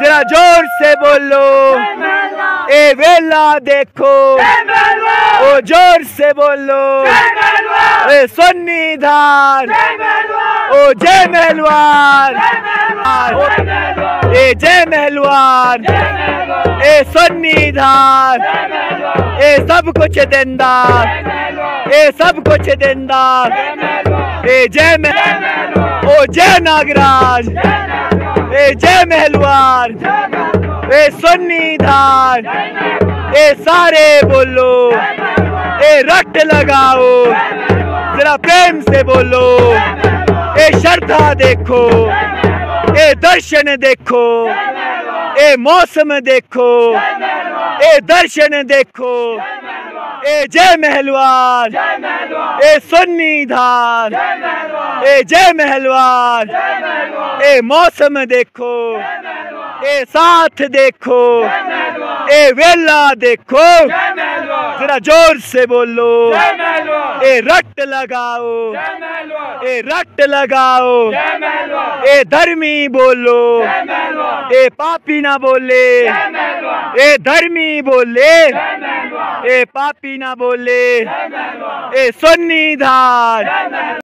ذرا زور سے بولو اے ویلا دیکھو او زور سے بولو اے سنی دھار او جے محلوار اے جے محلوار اے سنی دھار اے سب کچھ دیندار اے سب کچھ دیندار اے جے محل او جے ناگراج اے جے محلوار اے سنی دھار، اے سارے بولو، اے رٹ لگاؤ، ذرا پریم سے بولو، اے شرطا دیکھو، اے درشن دیکھو، اے موسم دیکھو، اے درشن دیکھو، اے جے محلوار اے سنی دھار اے جے محلوار اے موسم دیکھو اے ساتھ دیکھو اے ویلا دیکھو ذرا زور سے بولو اے رٹ لگاؤ اے رٹ لگاؤ اے دھرمی بولو اے پاپی نہ بولے اے دھرمی بولے اے پاپی نہ بولے اے سنی دھار